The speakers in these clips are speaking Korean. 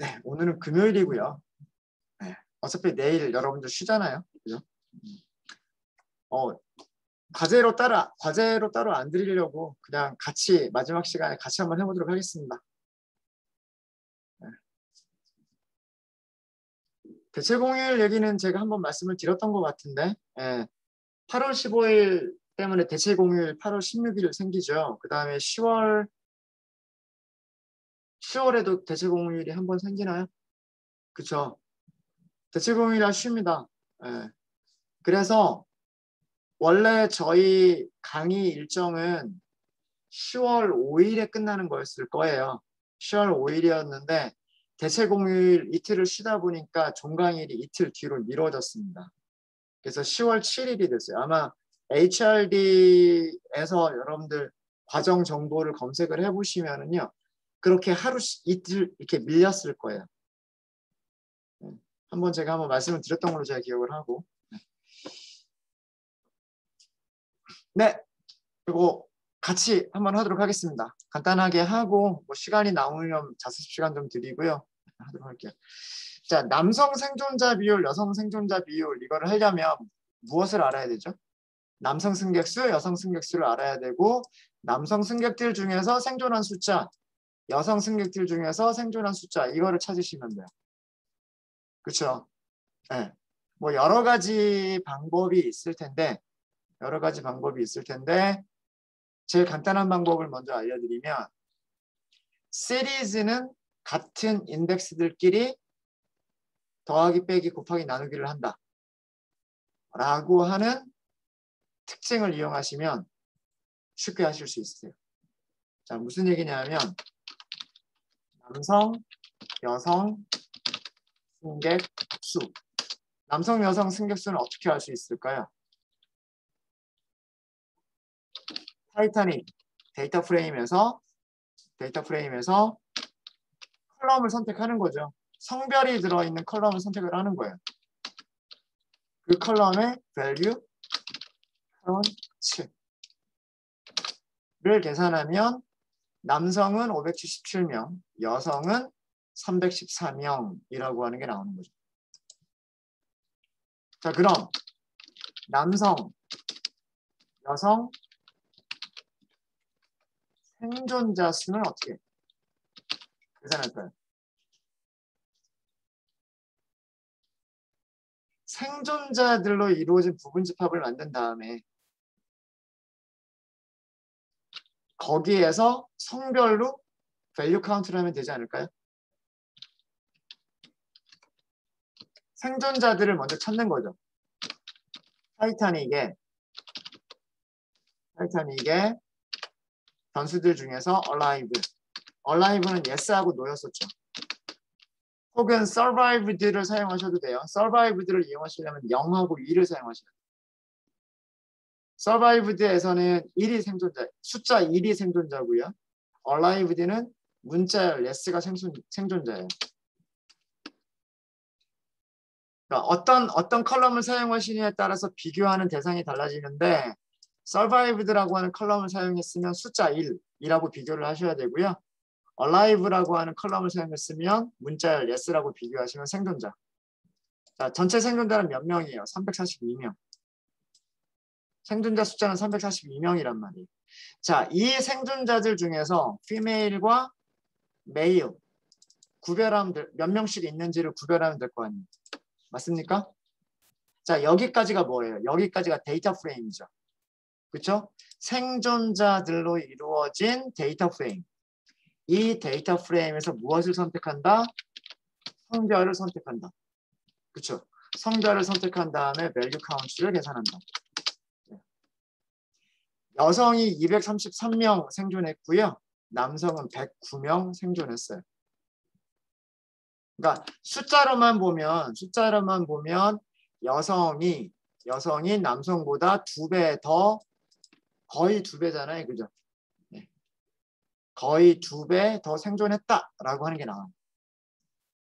네, 오늘은 금요일이고요. 네, 어차피 내일 여러분들 쉬잖아요. 그죠? 어, 과제로 따라 과제로 따로 안 드리려고 그냥 같이 마지막 시간에 같이 한번 해보도록 하겠습니다. 네. 대체 공휴일 얘기는 제가 한번 말씀을 드렸던 것 같은데 예, 8월 15일 때문에 대체 공휴일 8월 16일 생기죠. 그 다음에 10월 10월에도 대체 공휴일이 한 번 생기나요? 그쵸? 대체 공휴일이 쉽니다. 예. 그래서 원래 저희 강의 일정은 10월 5일에 끝나는 거였을 거예요. 10월 5일이었는데 대체 공휴일 이틀을 쉬다 보니까 종강일이 이틀 뒤로 미뤄졌습니다. 그래서 10월 7일이 됐어요. 아마 HRD에서 여러분들 과정 정보를 검색을 해보시면은요. 그렇게 하루 이틀 이렇게 밀렸을 거예요. 네. 한번 제가 한번 말씀을 드렸던 걸로 제가 기억을 하고. 네. 그리고 같이 한번 하도록 하겠습니다. 간단하게 하고 뭐 시간이 나오면 자습 시간 좀 드리고요. 하도록 할게요. 자, 남성 생존자 비율, 여성 생존자 비율 이거를 하려면 무엇을 알아야 되죠? 남성 승객 수, 여성 승객 수를 알아야 되고 남성 승객들 중에서 생존한 숫자, 여성 승객들 중에서 생존한 숫자 이거를 찾으시면 돼요. 그렇죠? 네. 뭐 여러 가지 방법이 있을 텐데 여러 가지 방법이 있을 텐데 제일 간단한 방법을 먼저 알려드리면 시리즈는 같은 인덱스들끼리 더하기 빼기 곱하기 나누기를 한다. 라고 하는 특징을 이용하시면 쉽게 하실 수 있으세요. 자, 무슨 얘기냐면 남성, 여성, 승객 수. 남성, 여성 승객 수는 어떻게 할수 있을까요? 타이타닉 데이터 프레임에서 데이터 프레임에서 column을 선택하는 거죠. 성별이 들어있는 column을 선택을 하는 거예요. 그 column의 value count를 계산하면 남성은 577명, 여성은 314명이라고 하는 게 나오는 거죠. 자, 그럼 남성, 여성, 생존자 수는 어떻게 계산할까요? 생존자들로 이루어진 부분 집합을 만든 다음에 거기에서 성별로 value count를 하면 되지 않을까요? 생존자들을 먼저 찾는 거죠. 타이타닉에 타이타닉의 변수들 중에서 alive alive는 yes하고 no였었죠. 혹은 survived를 사용하셔도 돼요. survived를 이용하시려면 0하고 2를 사용하셔야 돼요. Survived에서는 1이 생존자, 숫자 1이 생존자고요. alived는 문자 less가 생존, 생존자예요. 그러니까 어떤 어떤 컬럼을 사용하시느냐에 따라서 비교하는 대상이 달라지는데 survived라고 하는 컬럼을 사용했으면 숫자 1이라고 비교를 하셔야 되고요. alive라고 하는 컬럼을 사용했으면 문자 yes라고 비교하시면 생존자. 자, 전체 생존자는 몇 명이에요? 342명. 생존자 숫자는 342명이란 말이에요. 자, 이 생존자들 중에서 female과 male 구별하면 될, 몇 명씩 있는지를 구별하면 될 거 아니에요. 맞습니까? 자, 여기까지가 뭐예요? 여기까지가 데이터 프레임이죠. 그렇죠? 생존자들로 이루어진 데이터 프레임. 이 데이터 프레임에서 무엇을 선택한다? 성별을 선택한다. 그렇죠? 성별을 선택한 다음에 value count를 계산한다. 여성이 233명 생존했고요. 남성은 109명 생존했어요. 그러니까 숫자로만 보면 숫자로만 보면 여성이 여성이 남성보다 두 배 더 거의 두 배잖아요. 그죠? 네. 거의 두 배 더 생존했다라고 하는 게 나와요.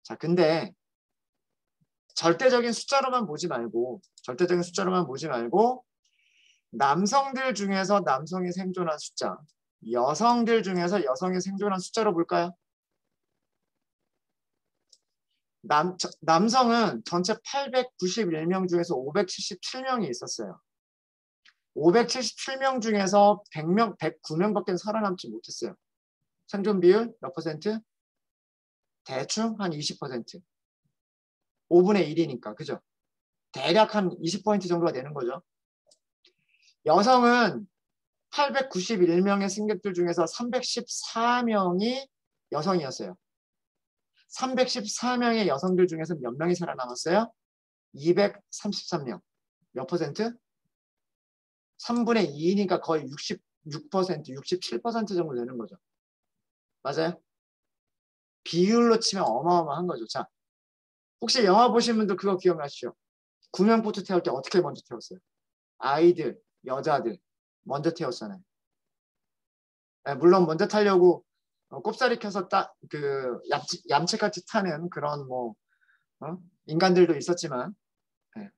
자, 근데 절대적인 숫자로만 보지 말고 절대적인 숫자로만 보지 말고 남성들 중에서 남성이 생존한 숫자, 여성들 중에서 여성이 생존한 숫자로 볼까요? 남, 남성은 전체 891명 중에서 577명이 있었어요. 577명 중에서 100명, 109명밖에 살아남지 못했어요. 생존 비율 몇 퍼센트? 대충 한 20%. 5분의 1이니까, 그죠? 대략 한 20포인트 정도가 되는 거죠. 여성은 891명의 승객들 중에서 314명이 여성이었어요. 314명의 여성들 중에서 몇 명이 살아남았어요? 233명. 몇 퍼센트? 3분의 2니까 거의 66%, 67% 정도 되는 거죠. 맞아요? 비율로 치면 어마어마한 거죠. 자, 혹시 영화 보신 분들 그거 기억나시죠? 구명보트 태울 때 어떻게 먼저 태웠어요? 아이들, 여자들 먼저 태웠잖아요. 네, 물론 먼저 타려고 어, 꼽사리 켜서 딱그 얌체같이 타는 그런 뭐 어? 인간들도 있었지만 네.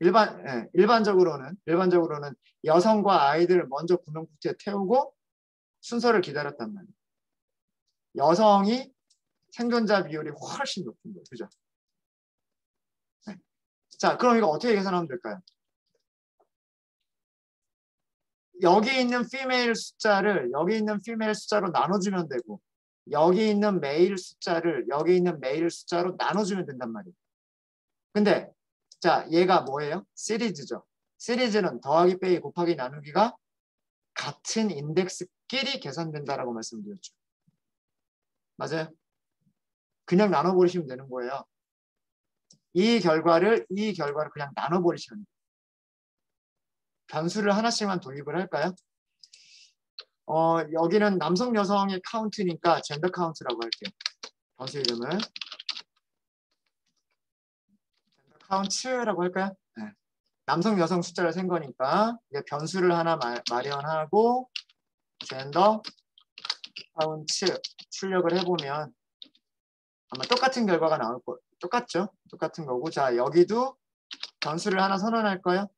일반 네, 일반적으로는 일반적으로는 여성과 아이들을 먼저 구명보트에 태우고 순서를 기다렸단 말이에요. 여성이 생존자 비율이 훨씬 높은 거예요. 그죠? 네. 자, 그럼 이거 어떻게 계산하면 될까요? 여기 있는 피메일 숫자를 여기 있는 피메일 숫자로 나눠주면 되고 여기 있는 메일 숫자를 여기 있는 메일 숫자로 나눠주면 된단 말이에요. 근데 자 얘가 뭐예요? 시리즈죠. 시리즈는 더하기 빼기 곱하기 나누기가 같은 인덱스끼리 계산된다라고 말씀드렸죠. 맞아요? 그냥 나눠버리시면 되는 거예요. 이 결과를 이 결과를 그냥 나눠버리시면 돼요. 변수를 하나씩만 도입을 할까요? 어, 여기는 남성 여성의 카운트니까 gender count라고 할게요. 변수 이름을 gender count라고 할까요? 네. 남성 여성 숫자를 센 거니까 이게 변수를 하나 마, 마련하고 gender count 출력을 해보면 아마 똑같은 결과가 나올 거 똑같죠? 똑같은 거고 자 여기도 변수를 하나 선언할까요?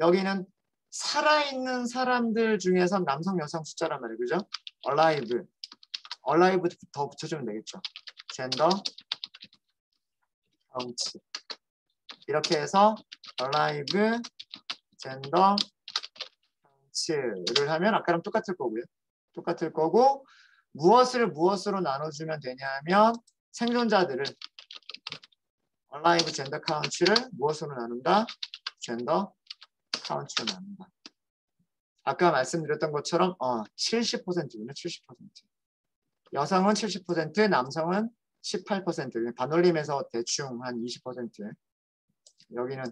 여기는 살아있는 사람들 중에서 남성, 여성 숫자란 말이에요. 그죠? alive. alive 더 붙여주면 되겠죠. gender, count. 이렇게 해서 alive, gender, count를 하면 아까랑 똑같을 거고요. 똑같을 거고 무엇을 무엇으로 나눠주면 되냐면 생존자들을 alive, gender, count를 무엇으로 나눈다? gender, 카운트로 나눈다. 아까 말씀드렸던 것처럼 어, 70%군요. 70%. 여성은 70%, 남성은 18%. 반올림에서 대충 한 20%. 여기는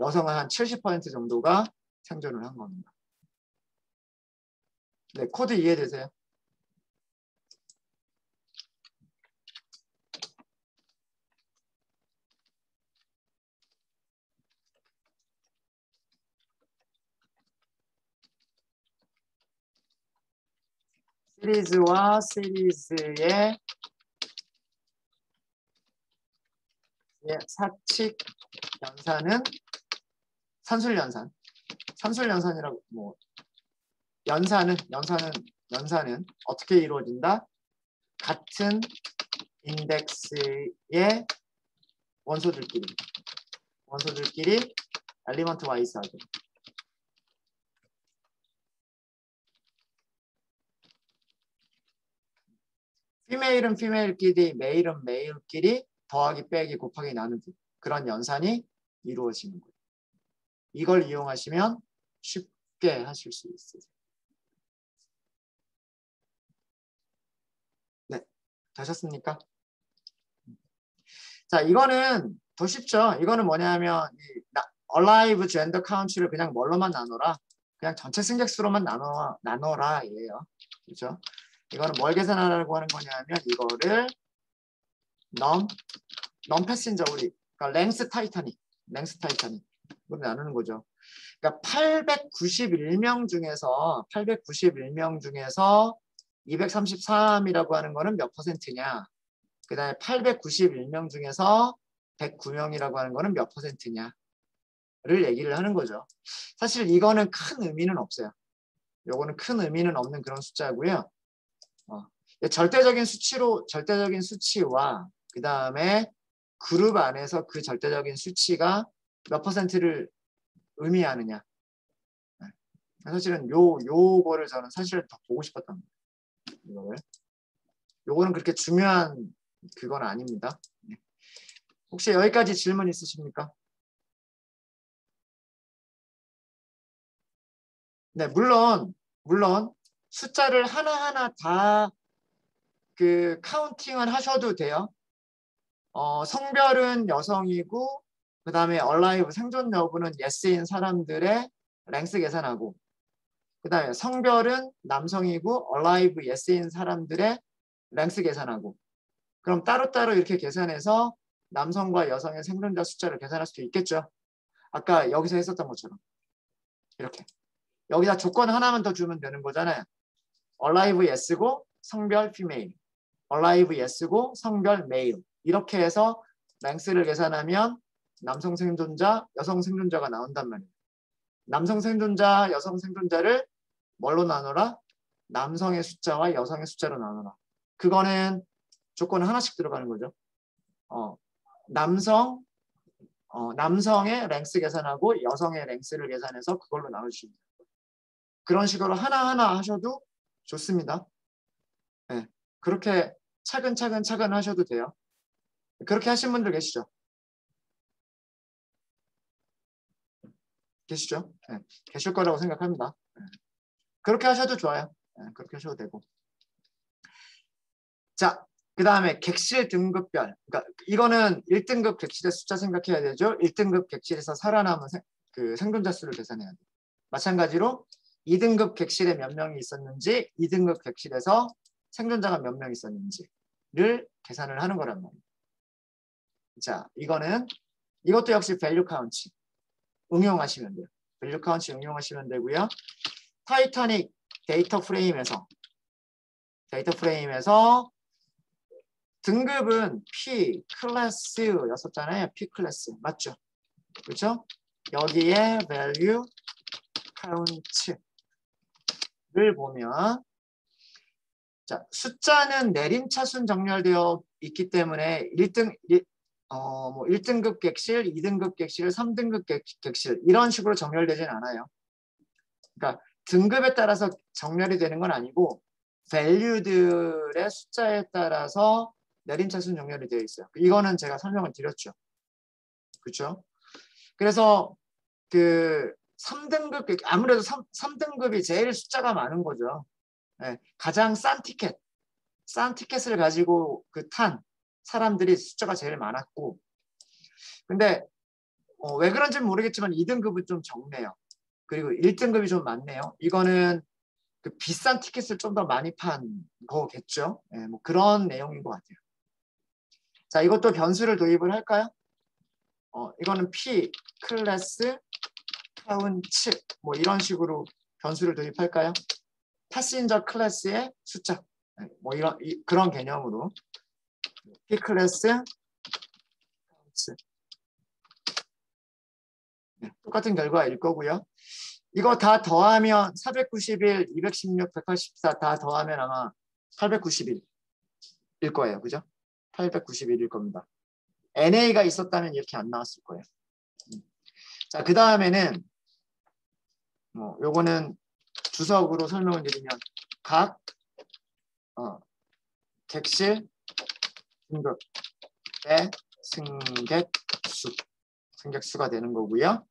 여성은 한 70% 정도가 생존을 한 겁니다. 네, 코드 이해되세요? 시리즈와 시리즈의 사칙 연산은 산술 연산. 산술 연산이라고 뭐 연산은 연산은 연산은 어떻게 이루어진다? 같은 인덱스의 원소들끼리 원소들끼리 element-wise하게 피메일은 피메일끼리, 메일은 메일끼리 더하기 빼기 곱하기 나누기 그런 연산이 이루어지는 거예요. 이걸 이용하시면 쉽게 하실 수 있으세요. 네, 되셨습니까? 자, 이거는 더 쉽죠. 이거는 뭐냐면 이 alive gender count를 그냥 뭘로만 나눠라. 그냥 전체 승객수로만 나눠 나눠라 예요. 그렇죠? 이거는 뭘 계산하라고 하는 거냐면 이거를 num, num passenger 우리 그러니까 length 타이타닉, length 타이타닉 으로 나누는 거죠. 그러니까 891명 중에서 891명 중에서 233이라고 하는 거는 몇 퍼센트냐? 그 다음에 891명 중에서 109명이라고 하는 거는 몇 퍼센트냐? 를 얘기를 하는 거죠. 사실 이거는 큰 의미는 없어요. 요거는 큰 의미는 없는 그런 숫자고요. 어. 절대적인 수치로 절대적인 수치와 그 다음에 그룹 안에서 그 절대적인 수치가 몇 퍼센트를 의미하느냐. 네. 사실은 요 요거를 저는 사실 더 보고 싶었던 거예요. 이거를. 요거는 그렇게 중요한 그건 아닙니다. 네. 혹시 여기까지 질문 있으십니까? 네, 물론 물론 숫자를 하나하나 다 그 카운팅을 하셔도 돼요. 어, 성별은 여성이고 그 다음에 alive 생존 여부는 yes인 사람들의 length 계산하고 그 다음에 성별은 남성이고 alive yes인 사람들의 랭스 계산하고 그럼 따로따로 이렇게 계산해서 남성과 여성의 생존자 숫자를 계산할 수도 있겠죠. 아까 여기서 했었던 것처럼 이렇게 여기다 조건 하나만 더 주면 되는 거잖아요. Alive yes고 성별 female, alive yes고 성별 male 이렇게 해서 랭스를 계산하면 남성 생존자, 여성 생존자가 나온단 말이에요. 남성 생존자, 여성 생존자를 뭘로 나누라? 남성의 숫자와 여성의 숫자로 나누라. 그거는 조건 하나씩 들어가는 거죠. 어, 남성, 어, 남성의 랭스 계산하고 여성의 랭스를 계산해서 그걸로 나눠주시면 돼요. 그런 식으로 하나하나 하셔도 좋습니다. 네, 그렇게 차근차근 차근 하셔도 돼요. 그렇게 하신 분들 계시죠? 계시죠? 네, 계실 거라고 생각합니다. 네. 그렇게 하셔도 좋아요. 네, 그렇게 하셔도 되고. 자, 그 다음에 객실 등급별. 그러니까 이거는 1등급 객실의 숫자 생각해야 되죠. 1등급 객실에서 살아남은 생, 그 생존자 수를 계산해야 돼요. 마찬가지로 2등급 객실에 몇 명이 있었는지 2등급 객실에서 생존자가 몇 명 있었는지를 계산을 하는 거란 말이에요. 자, 이거는 이것도 역시 value counts 응용하시면 돼요. value counts 응용하시면 되고요. 타이타닉 데이터 프레임에서 데이터 프레임에서 등급은 P class였었잖아요. P class 맞죠? 그렇죠? 여기에 value count 를 보면 자 숫자는 내림 차순 정렬되어 있기 때문에 1등 어, 뭐 1등급 객실, 2등급 객실, 3등급 객 실 이런 식으로 정렬되진 않아요. 그러니까 등급에 따라서 정렬이 되는 건 아니고 밸류들의 숫자에 따라서 내림차순 정렬이 되어 있어요. 이거는 제가 설명을 드렸죠. 그렇죠? 그래서 그 3등급 아무래도 3, 3등급이 제일 숫자가 많은 거죠. 네, 가장 싼 티켓, 싼 티켓을 가지고 그 탄 사람들이 숫자가 제일 많았고 근데 어, 왜 그런지는 모르겠지만 2등급은 좀 적네요. 그리고 1등급이 좀 많네요. 이거는 그 비싼 티켓을 좀 더 많이 판 거겠죠. 네, 뭐 그런 내용인 것 같아요. 자, 이것도 변수를 도입을 할까요? 어, 이거는 P 클래스 counts 뭐 이런 식으로 변수를 도입할까요? passenger class의 숫자 네, 뭐 이런 이, 그런 개념으로 P class 네, 똑같은 결과일 거고요. 이거 다 더하면 491, 216, 184 다 더하면 아마 891일 거예요. 그죠? 891일 겁니다. NA가 있었다면 이렇게 안 나왔을 거예요. 음. 자, 그 다음에는 뭐 요거는 주석으로 설명을 드리면 각 어, 객실 등급 의 승객수 승객수가 되는 거고요.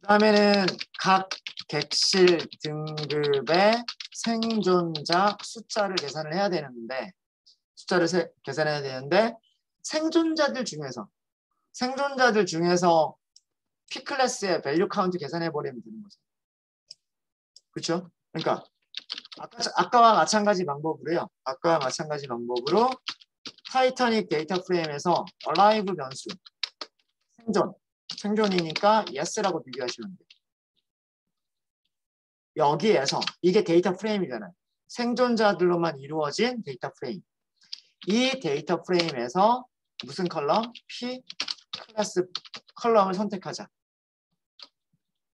그 다음에는 각 객실 등급의 생존자 숫자를 계산을 해야 되는데 숫자를 세, 계산해야 되는데 생존자들 중에서 생존자들 중에서 P 클래스의 밸류 카운트 계산해 버리면 되는 거죠. 그렇죠? 그러니까 아까, 아까 와 마찬가지 방법으로요. 아까와 마찬가지 방법으로 타이타닉 데이터 프레임에서 alive 변수 생존 생존이니까 yes라고 비교하시면 돼요. 여기에서 이게 데이터 프레임이잖아요. 생존자들로만 이루어진 데이터 프레임. 이 데이터 프레임에서 무슨 컬럼? P 클래스 컬럼을 선택하자.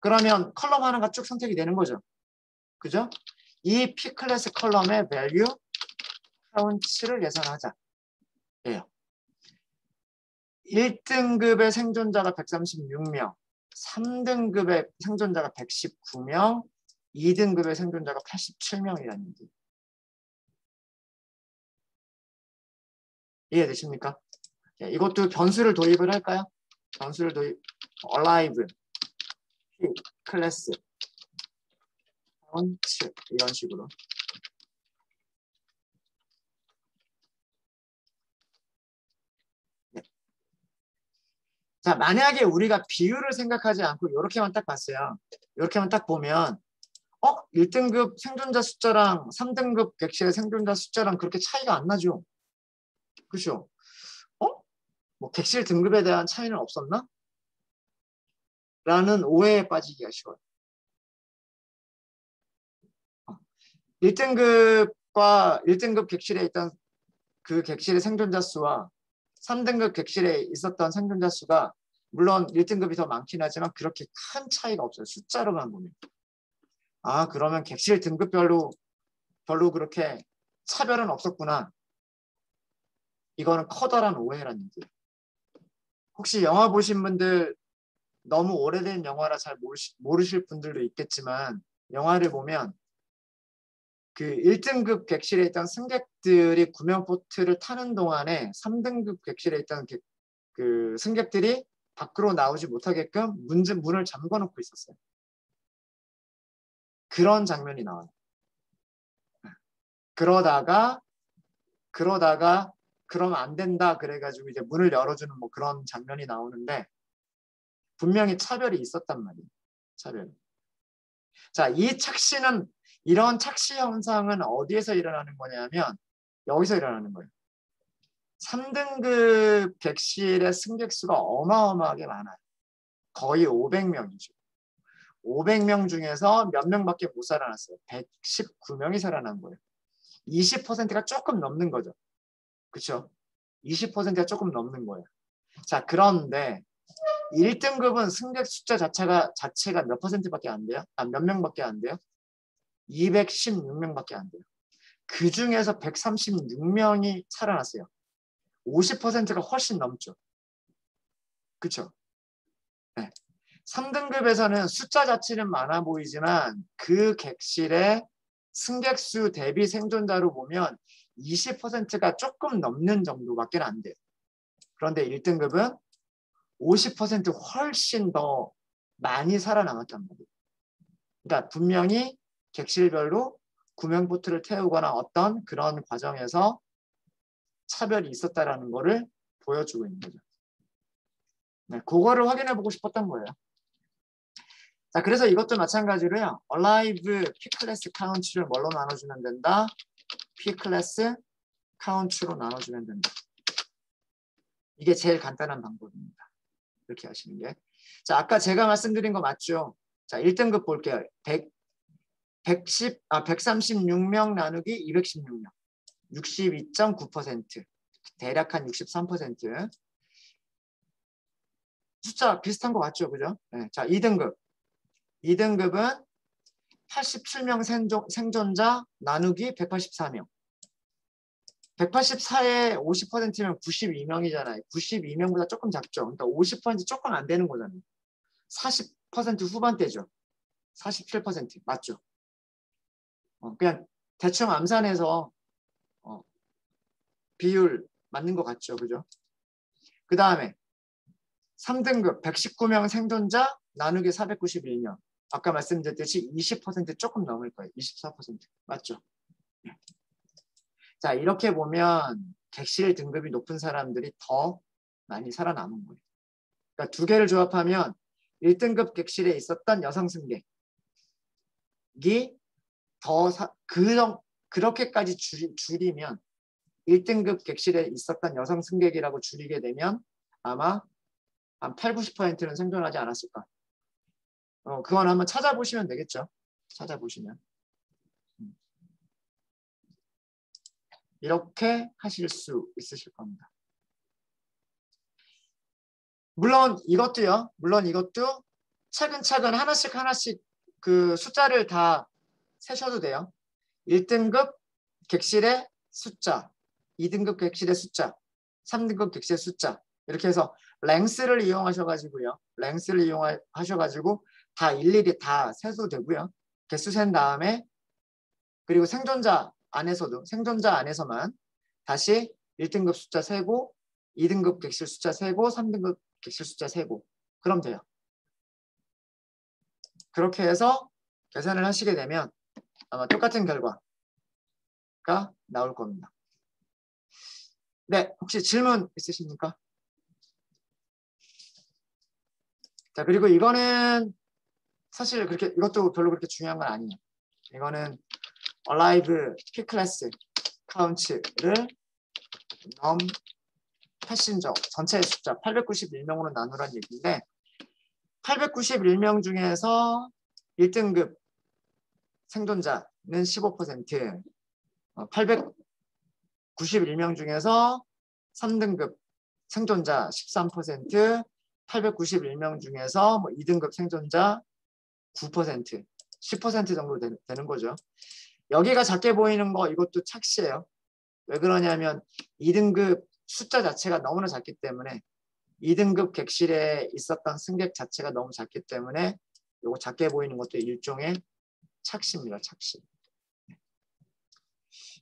그러면 column 하나가 쭉 선택이 되는 거죠. 그죠? 이 P 클래스 컬럼의 value 카운트를 계산하자. 예요. 1등급의 생존자가 136명, 3등급의 생존자가 119명, 2등급의 생존자가 87명이라는 얘기. 이해되십니까? 예, 이것도 변수를 도입을 할까요? 변수를 도입, alive, 클래스, 원츠 이런 식으로. 네. 자, 만약에 우리가 비율을 생각하지 않고 이렇게만 딱 봤어요. 이렇게만 딱 보면 어? 1등급 생존자 숫자랑 3등급 객실의 생존자 숫자랑 그렇게 차이가 안 나죠. 그죠? 어? 뭐 객실 등급에 대한 차이는 없었나? 라는 오해에 빠지기가 쉬워요. 1등급과 1등급 객실에 있던 그 객실의 생존자 수와 3등급 객실에 있었던 생존자 수가 물론 1등급이 더 많긴 하지만 그렇게 큰 차이가 없어요. 숫자로만 보면. 아 그러면 객실 등급별로 별로 그렇게 차별은 없었구나. 이거는 커다란 오해라는 얘기예요. 혹시 영화 보신 분들 너무 오래된 영화라 잘 모르실 분들도 있겠지만 영화를 보면 그 1등급 객실에 있던 승객들이 구명보트를 타는 동안에 3등급 객실에 있던 객, 그 승객들이 밖으로 나오지 못하게끔 문, 문을 잠궈 놓고 있었어요. 그런 장면이 나와요. 그러다가 그러다가 그러면 안 된다 그래가지고 이제 문을 열어주는 뭐 그런 장면이 나오는데 분명히 차별이 있었단 말이에요. 차별. 자, 이 착시는 이런 착시 현상은 어디에서 일어나는 거냐면 여기서 일어나는 거예요. 3등급 객실의 승객 수가 어마어마하게 많아요. 거의 500명이죠. 500명 중에서 몇 명밖에 못 살아났어요. 119명이 살아난 거예요. 20%가 조금 넘는 거죠. 그렇죠? 20%가 조금 넘는 거예요. 자, 그런데 1등급은 승객 숫자 자체가 자체가 몇 퍼센트밖에 안 돼요? 아, 몇 명밖에 안 돼요? 216명밖에 안 돼요. 그 중에서 136명이 살아났어요. 50%가 훨씬 넘죠. 그쵸? 네. 3등급에서는 숫자 자체는 많아 보이지만 그 객실의 승객 수 대비 생존자로 보면 20%가 조금 넘는 정도밖에 안 돼요. 그런데 1등급은 50% 훨씬 더 많이 살아남았단 말이에요. 그러니까 분명히 객실별로 구명보트를 태우거나 어떤 그런 과정에서 차별이 있었다라는 것을 보여주고 있는 거죠. 네, 그거를 확인해 보고 싶었던 거예요. 자, 그래서 이것도 마찬가지로요. Alive P 클래스 카운트를 뭘로 나눠주면 된다? P 클래스 카운트로 나눠주면 된다. 이게 제일 간단한 방법입니다. 이렇게 하시는 게. 자, 아까 제가 말씀드린 거 맞죠? 자, 1등급 볼게요. 100, 110, 아, 136명 나누기 216명. 62.9%. 대략 한 63%. 숫자 비슷한 거 맞죠? 그죠? 네. 자, 2등급. 2등급은 87명 생존, 생존자 나누기 184명. 184에 50%면 92명이잖아요. 92명보다 조금 작죠. 그러니까 50% 조금 안 되는 거잖아요. 40% 후반대죠. 47% 맞죠? 어, 그냥 대충 암산해서 어, 비율 맞는 것 같죠. 그죠? 그 다음에 3등급 119명 생존자 나누기 491명. 아까 말씀드렸듯이 20% 조금 넘을 거예요. 24% 맞죠? 네. 자 이렇게 보면 객실 등급이 높은 사람들이 더 많이 살아남은 거예요. 그러니까 두 개를 조합하면 1등급 객실에 있었던 여성 승객이 더 사, 그, 그렇게까지 줄, 줄이면 1등급 객실에 있었던 여성 승객이라고 줄이게 되면 아마 한 8, 90%는 생존하지 않았을까. 어, 그건 한번 찾아보시면 되겠죠. 찾아보시면. 이렇게 하실 수 있으실 겁니다. 물론 이것도요. 물론 이것도 차근차근 하나씩 하나씩 그 숫자를 다 세셔도 돼요. 1등급 객실의 숫자, 2등급 객실의 숫자, 3등급 객실의 숫자 이렇게 해서 랭스를 이용하셔가지고요. 랭스를 이용하셔가지고 다 일일이 다 세도 되고요. 개수 센 다음에 그리고 생존자 안에서도 생존자 안에서만 다시 1등급 숫자 세고 2등급 객실 숫자 세고 3등급 객실 숫자 세고 그럼 돼요. 그렇게 해서 계산을 하시게 되면 아마 똑같은 결과가 나올 겁니다. 네, 혹시 질문 있으십니까? 자, 그리고 이거는 사실 그렇게 이것도 별로 그렇게 중요한 건 아니에요. 이거는 alive p 클래스 카운트를 넘 패신저 전체 숫자 891명으로 나누란 얘기인데 891명 중에서 1등급 생존자는 15%, 891명 중에서 3등급 생존자 13%, 891명 중에서 뭐 2등급 생존자 9%, 10% 정도 되, 되는 거죠. 여기가 작게 보이는 거 이것도 착시예요. 왜 그러냐면 2등급 숫자 자체가 너무나 작기 때문에 2등급 객실에 있었던 승객 자체가 너무 작기 때문에 이거 작게 보이는 것도 일종의 착시입니다. 착시.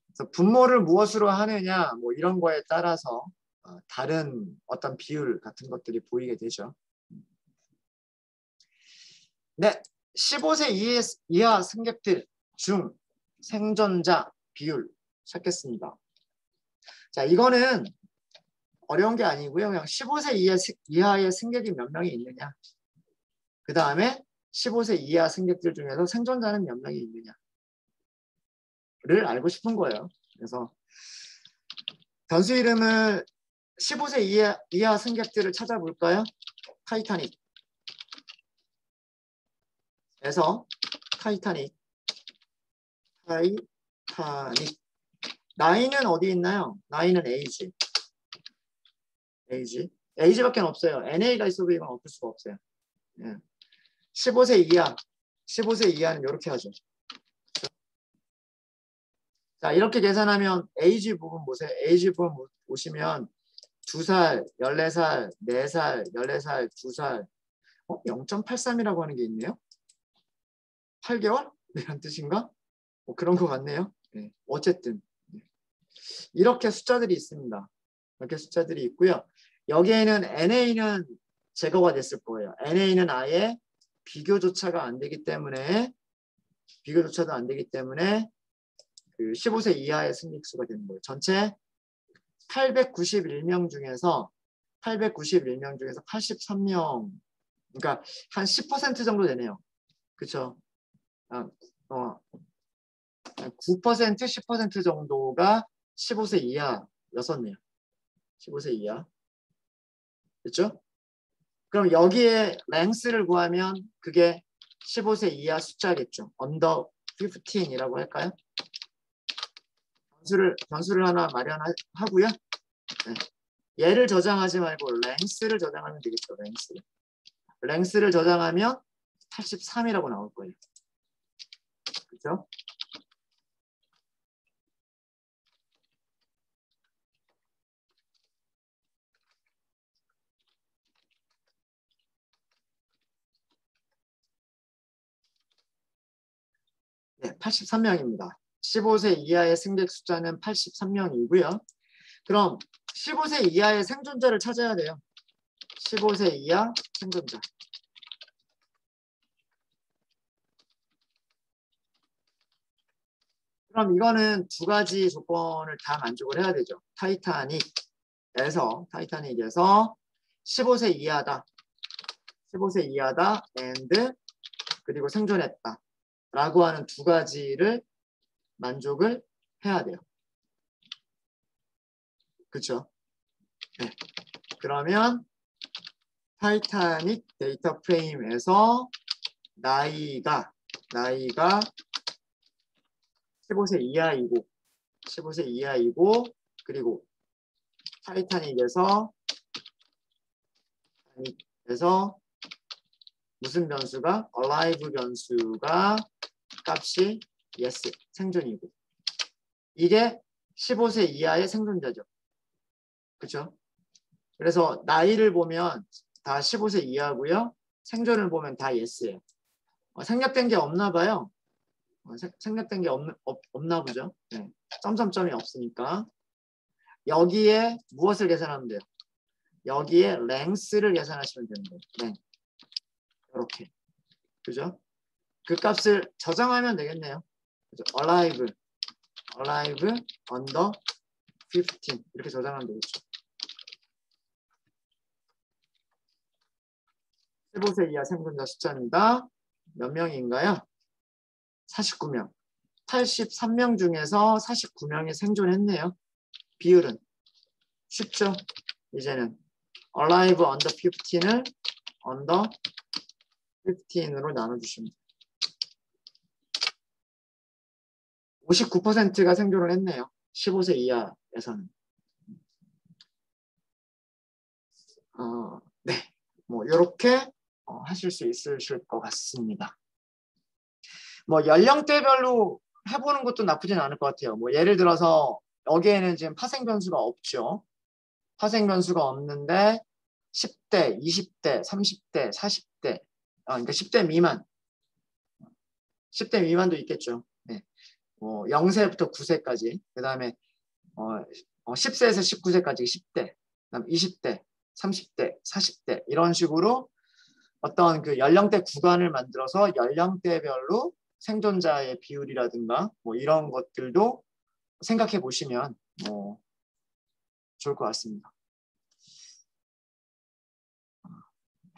그래서 분모를 무엇으로 하느냐 뭐 이런 거에 따라서 어, 다른 어떤 비율 같은 것들이 보이게 되죠. 네, 15세 이하 승객들 중 생존자 비율 찾겠습니다. 자, 이거는 어려운 게 아니고요. 그냥 15세 이하, 이하의 승객이 몇 명이 있느냐. 그 다음에 15세 이하 승객들 중에서 생존자는 몇 명이 있느냐를 알고 싶은 거예요. 그래서 변수 이름을 15세 이하, 이하 승객들을 찾아볼까요? 타이타닉. 에서 타이타닉. 타이타닉. 나이는 어디 있나요? 나이는 age. age. age밖에 없어요. NA가 있어도 이건 없을 수가 없어요. 예. 15세 이하. 15세 이하는 이렇게 하죠. 자, 이렇게 계산하면 에이지 부분 보세요. 에이지 부분 보시면 2살, 14살, 4살, 14살, 2살. 어? 0.83이라고 하는 게 있네요. 8개월? 이런 뜻인가? 뭐 그런 것 같네요. 네. 어쨌든 네. 이렇게 숫자들이 있습니다. 이렇게 숫자들이 있고요. 여기에는 NA는 제거가 됐을 거예요. NA는 아예 비교조차가 안 되기 때문에 비교조차도 안 되기 때문에 그 15세 이하의 승객수가 되는 거예요. 전체 891명 중에서 891명 중에서 83명 그러니까 한 10% 정도 되네요. 그렇죠? 아, 어, 9% 10% 정도가 15세 이하였었네요. 15세 이하. 됐죠? 그럼 여기에 랭스를 구하면 그게 15세 이하 숫자겠죠. 언더 15이라고 할까요? 변수를 변수를 하나 마련하고요. 네. 얘를 저장하지 말고 랭스를 저장하면 되겠죠. 랭스. 랭스를 저장하면 83이라고 나올 거예요. 그렇죠? 83명입니다. 15세 이하의 승객 숫자는 83명이고요. 그럼 15세 이하의 생존자를 찾아야 돼요. 15세 이하 생존자. 그럼 이거는 두 가지 조건을 다 만족을 해야 되죠. 타이타닉에서 타이타닉에서 15세 이하다. 15세 이하다 and 그리고 생존했다. 라고 하는 두 가지를 만족을 해야 돼요. 그렇죠? 네. 그러면 타이타닉 데이터 프레임에서 나이가 나이가 15세 이하이고 15세 이하이고 그리고 타이타닉에서 타이타닉에서 무슨 변수가 alive 변수가 값이 yes 생존이고 이게 15세 이하의 생존자죠. 그죠? 그래서 나이를 보면 다 15세 이하고요. 생존을 보면 다 예스예요. 어, 생략된 게 없나 봐요. 어, 생, 생략된 게 없, 없, 없나 보죠. 네. 점점점이 없으니까. 여기에 무엇을 계산하면 돼요? 여기에 랭스를 계산하시면 거예요. 랭. 이렇게. 그죠? 그 값을 저장하면 되겠네요. 그죠? alive, alive under 15 이렇게 저장하면 되겠죠. 15세 이하 생존자 숫자입니다. 몇 명인가요? 49명. 83명 중에서 49명이 생존했네요. 비율은 쉽죠? 이제는 alive under 15을 under 15으로 나눠주시면 돼요. 59%가 생존을 했네요. 15세 이하에서는. 어, 네, 뭐 이렇게 어, 하실 수 있으실 것 같습니다. 뭐 연령대별로 해보는 것도 나쁘진 않을 것 같아요. 뭐 예를 들어서 여기에는 지금 파생 변수가 없죠. 파생 변수가 없는데 10대, 20대, 30대, 40대, 아, 그러니까 10대 미만, 10대 미만도 있겠죠. 네. 뭐 0세부터 9세까지, 그 다음에 어, 10세에서 19세까지 10대, 그다음 20대, 30대, 40대 이런 식으로 어떤 그 연령대 구간을 만들어서 연령대별로 생존자의 비율이라든가 뭐 이런 것들도 생각해 보시면 뭐 좋을 것 같습니다.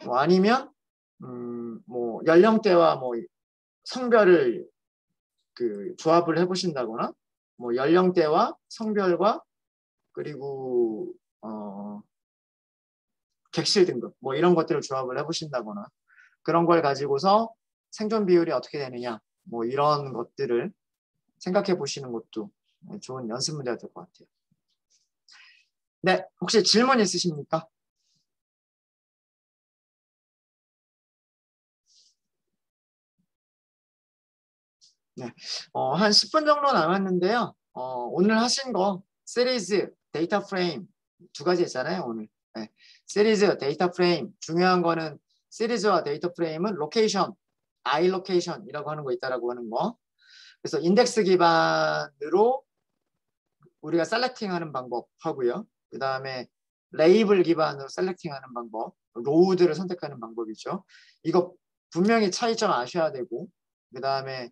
뭐 아니면 음, 뭐 연령대와 뭐 성별을 그 조합을 해보신다거나 뭐 연령대와 성별과 그리고 어, 객실 등급 뭐 이런 것들을 조합을 해보신다거나 그런 걸 가지고서 생존 비율이 어떻게 되느냐 뭐 이런 것들을 생각해 보시는 것도 좋은 연습 문제가 될 것 같아요. 네, 혹시 질문 있으십니까? 네, 어, 한 10분 정도 남았는데요. 어, 오늘 하신 거 시리즈, 데이터 프레임 두 가지 했잖아요, 오늘. 네. 시리즈, 데이터 프레임 중요한 거는 시리즈와 데이터 프레임은 location, i location이라고 하는 거 있다라고 하는 거. 그래서 인덱스 기반으로 우리가 selecting하는 방법 하고요. 그 다음에 레이블 기반으로 selecting하는 방법, row들을 선택하는 방법이죠. 이거 분명히 차이점 아셔야 되고, 그 다음에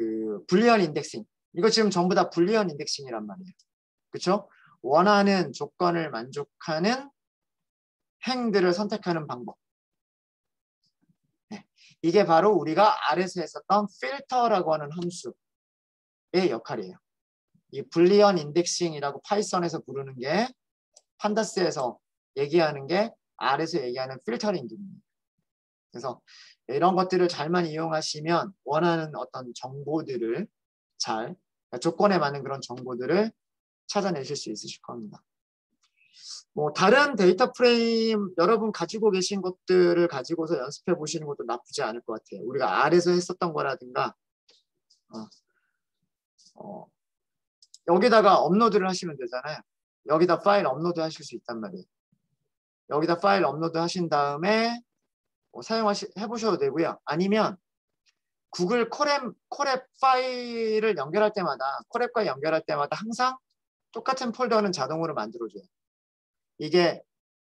그 boolean indexing. 이거 지금 전부 다 boolean indexing이란 말이에요. 그렇죠? 원하는 조건을 만족하는 행들을 선택하는 방법. 네. 이게 바로 우리가 R에서 했었던 필터라고 하는 함수의 역할이에요. 이 boolean indexing이라고 Python에서 부르는 게 pandas에서 얘기하는 게 R에서 얘기하는 filtering입니다. 그래서 이런 것들을 잘만 이용하시면 원하는 어떤 정보들을 잘 그러니까 조건에 맞는 그런 정보들을 찾아내실 수 있으실 겁니다. 뭐 다른 데이터 프레임 여러분 가지고 계신 것들을 가지고서 연습해 보시는 것도 나쁘지 않을 것 같아요. 우리가 R에서 했었던 거라든가 어, 어, 여기다가 업로드를 하시면 되잖아요. 여기다 파일 업로드 하실 수 있단 말이에요. 여기다 파일 업로드 하신 다음에 뭐 사용하시 해보셔도 되고요. 아니면 Google Colab, Colab 파일을 연결할 때마다 Colab과 연결할 때마다 항상 똑같은 폴더는 자동으로 만들어줘요. 이게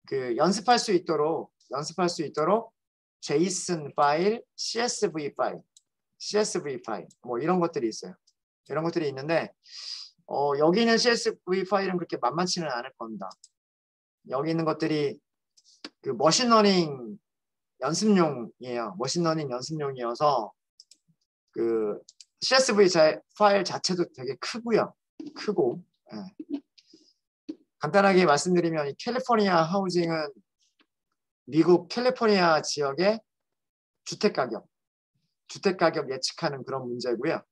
그 연습할 수 있도록 연습할 수 있도록 JSON 파일, CSV 파일, CSV 파일 뭐 이런 것들이 있어요. 이런 것들이 있는데 어, 여기 있는 CSV 파일은 그렇게 만만치는 않을 겁니다. 여기 있는 것들이 그 machine learning 연습용이에요. machine learning 연습용이어서 그 CSV 파일 자체도 되게 크고요. 크고 예. 간단하게 말씀드리면 이 캘리포니아 housing은 미국 캘리포니아 지역의 주택 가격, 주택 가격 예측하는 그런 문제고요.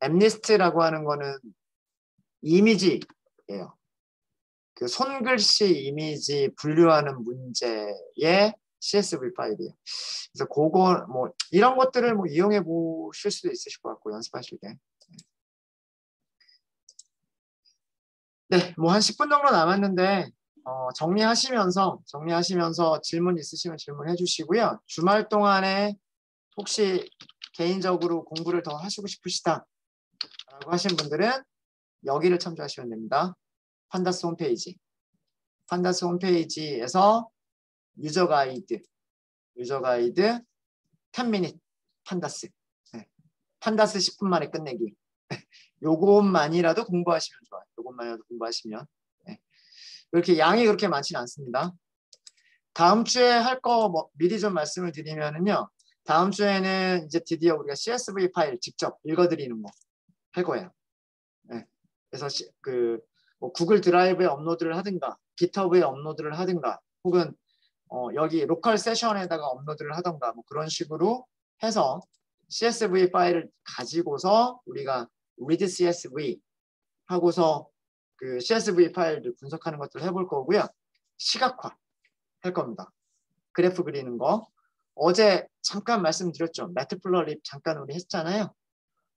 MNIST라고 하는 거는 이미지예요. 그 손글씨 이미지 분류하는 문제의 CSV 파일이에요. 그래서 그거 뭐 이런 것들을 뭐 이용해 보실 수도 있으실 것 같고 연습하실 때. 네, 뭐 한 10분 정도 남았는데 어, 정리하시면서 정리하시면서 질문 있으시면 질문해 주시고요. 주말 동안에 혹시 개인적으로 공부를 더 하시고 싶으시다 라고 하신 분들은 여기를 참조하시면 됩니다. 판다스 홈페이지. 판다스 홈페이지에서 유저 가이드, 유저 가이드 10미닛 판다스. 네. 판다스 10분 만에 끝내기. 요것만이라도 공부하시면 좋아요. 요것만이라도 공부하시면. 네. 이렇게 양이 그렇게 많지는 않습니다. 다음 주에 할 거 뭐 미리 좀 말씀을 드리면은요. 다음 주에는 이제 드디어 우리가 CSV 파일 직접 읽어드리는 거 할 거예요. 네. 그래서 시, 그 뭐 Google Drive에 업로드를 하든가, GitHub에 업로드를 하든가, 혹은 어, 여기 local session에다가 업로드를 하던가 뭐 그런 식으로 해서 CSV 파일을 가지고서 우리가 read CSV 하고서 그 CSV 파일을 분석하는 것들을 해볼 거고요. 시각화 할 겁니다. 그래프 그리는 거. 어제 잠깐 말씀드렸죠. 매트플러립 잠깐 우리 했잖아요.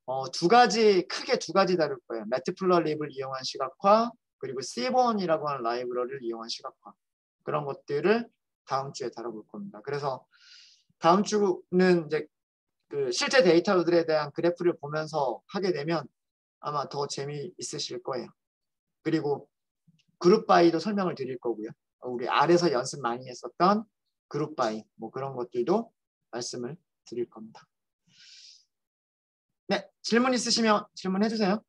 어, 두 가지 크게 두 가지 다룰 거예요. 매트플러립을 이용한 시각화 그리고 시본이라고 하는 라이브러리를 이용한 시각화 그런 것들을 다음 주에 다뤄볼 겁니다. 그래서 다음 주는 이제 그 실제 데이터들에 대한 그래프를 보면서 하게 되면 아마 더 재미있으실 거예요. 그리고 group by도 설명을 드릴 거고요. 우리 R에서 연습 많이 했었던 group by 뭐 그런 것들도 말씀을 드릴 겁니다. 네, 질문 있으시면 질문해 주세요.